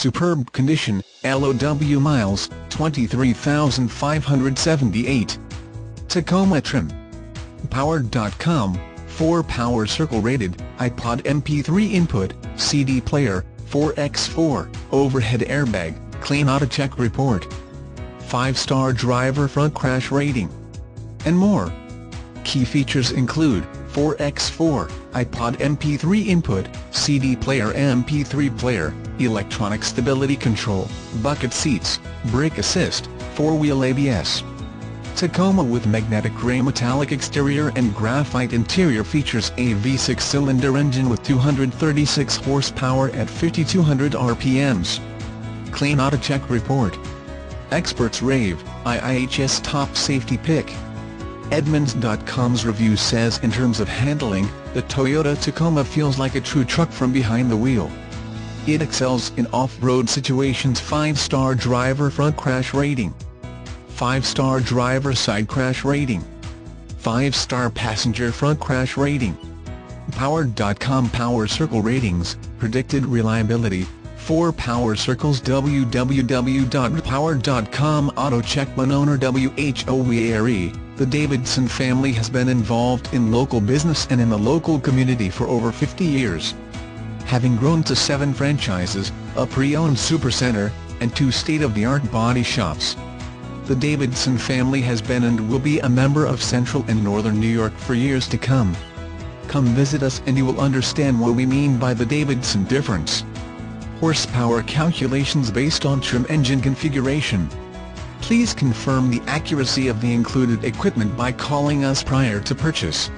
superb condition, LOW miles, 23,578. Tacoma trim. Powered.com, 4 power circle rated, iPod MP3 input, CD player, 4x4, overhead airbag, clean auto check report. 5-star driver front crash rating. And more. Key features include 4x4, iPod MP3 input, CD player MP3 player, electronic stability control, bucket seats, brake assist, 4-wheel ABS. Tacoma with magnetic grey metallic exterior and graphite interior features a V6-cylinder engine with 236 horsepower at 5200 RPMs. Clean Auto Check Report. Experts rave, IIHS top safety pick. Edmunds.com's review says in terms of handling, the Toyota Tacoma feels like a true truck from behind the wheel. It excels in off-road situations 5-star driver front crash rating. 5-star driver side crash rating. 5-star passenger front crash rating. Powered.com Power Circle Ratings, Predicted Reliability, 4 Power Circles www.power.com Auto Check Owner WHOVARE the Davidson family has been involved in local business and in the local community for over 50 years. Having grown to seven franchises, a pre-owned supercenter, and two state-of-the-art body shops. The Davidson family has been and will be a member of Central and Northern New York for years to come. Come visit us and you will understand what we mean by the Davidson difference. Horsepower calculations based on trim engine configuration. Please confirm the accuracy of the included equipment by calling us prior to purchase.